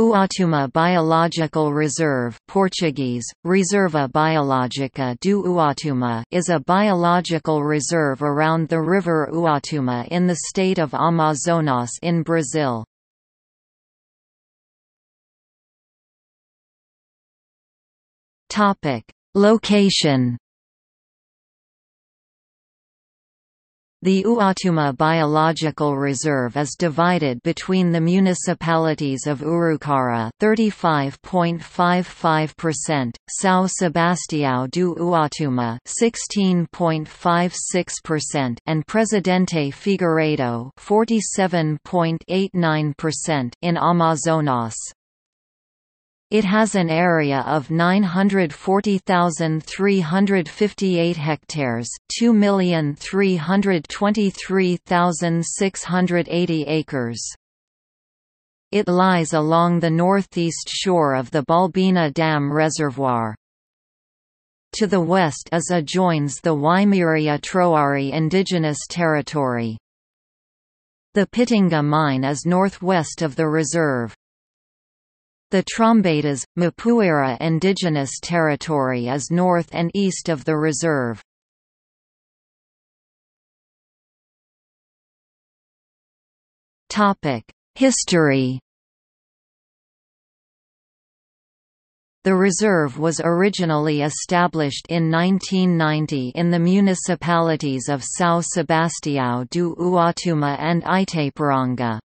Uatumã Biological Reserve Portuguese, Reserva Biológica do Uatumã is a biological reserve around the river Uatumã in the state of Amazonas in Brazil. Location The Uatumã Biological Reserve is divided between the municipalities of Urucara 35.55%, São Sebastião do Uatumã 16.56% and Presidente Figueiredo 47.89% in Amazonas. It has an area of 940,358 hectares, 2,323,680 acres. It lies along the northeast shore of the Balbina Dam Reservoir. To the west is adjoins the Waimiri Atroari indigenous territory. The Pitinga mine is northwest of the reserve. The Trombetas, Mapuera indigenous territory is north and east of the reserve. History The reserve was originally established in 1990 in the municipalities of São Sebastião do Uatumã and Itapiranga.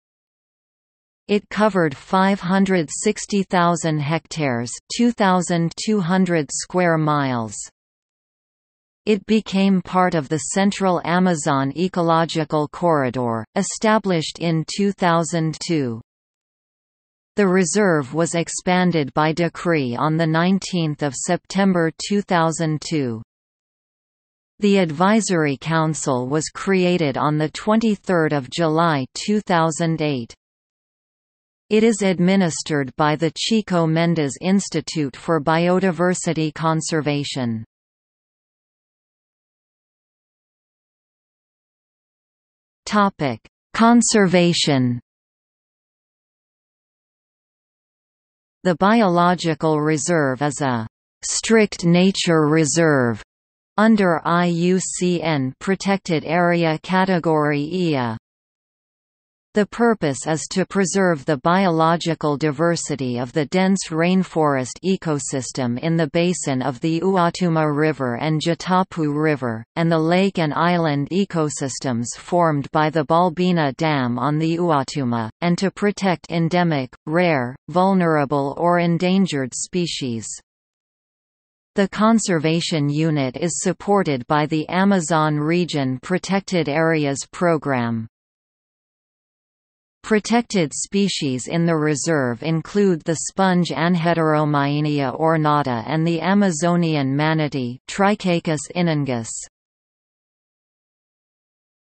It covered 560,000 hectares 2,200 square miles. It became part of the Central Amazon Ecological Corridor, established in 2002. The reserve was expanded by decree on 19 September 2002. The Advisory Council was created on 23 July 2008. It is administered by the Chico Mendes Institute for Biodiversity Conservation. Topic: Conservation The biological reserve is a «strict nature reserve» under IUCN Protected Area Category IA. The purpose is to preserve the biological diversity of the dense rainforest ecosystem in the basin of the Uatumã River and Jatapu River, and the lake and island ecosystems formed by the Balbina Dam on the Uatumã, and to protect endemic, rare, vulnerable or endangered species. The conservation unit is supported by the Amazon Region Protected Areas Program. Protected species in the reserve include the sponge Anheteromeyenia ornata and the Amazonian manatee Trichechus inunguis.